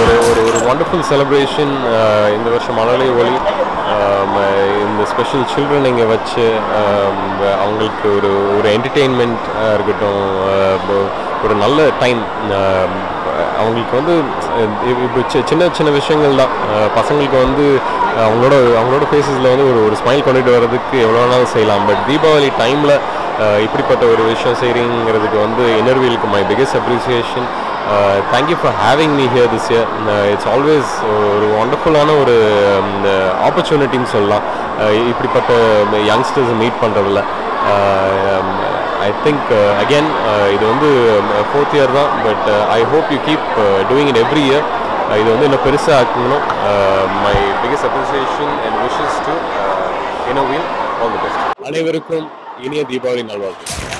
ஒரு ஒரு ஒரு வண்டர்ஃபுல் செலிப்ரேஷன் uh, இந்த வருஷம் மழலை ஒளி. Um, uh, இந்த ஸ்பெஷல் சில்ட்ரன் இங்கே வச்சு um, அவங்களுக்கு ஒரு ஒரு என்டர்டெயின்மெண்ட் uh, இருக்கட்டும் ஒரு நல்ல டைம் அவங்களுக்கு வந்து இப்போ சி- சின்ன சின்ன விஷயங்கள் தான். பசங்களுக்கு வந்து அவங்களோட அவங்களோட ஃபேஸஸில் வந்து ஒரு ஒரு ஸ்மைல் கொண்டுட்டு வர்றதுக்கு எவ்வளோ வேணாலும் செய்யலாம். பட் தீபாவளி டைமில் இப்படிப்பட்ட ஒரு விஷயம் செய்கிறீங்கிறதுக்கு வந்து இன்டர்வியூலுக்கு my biggest appreciation thank you for having me here this year it's always ஒரு ஒண்டர்ஃபுல்லான ஒரு ஆப்பர்ச்சுனிட்டின்னு சொல்லலாம். இப்படிப்பட்ட யங்ஸ்டர்ஸ் மீட் பண்ணுறதில்ல ஐ திங்க் அகேன் இது வந்து ஃபோர்த் இயர் தான். But I hope you keep doing it every year இது வந்து இன்னும் பெருசாக ஆக்கணும்? My biggest appreciation and wishes to இனோவியல் all the best அனைவருக்கும் இனிய தீபாவளி நல்வாழ்த்துக்கள்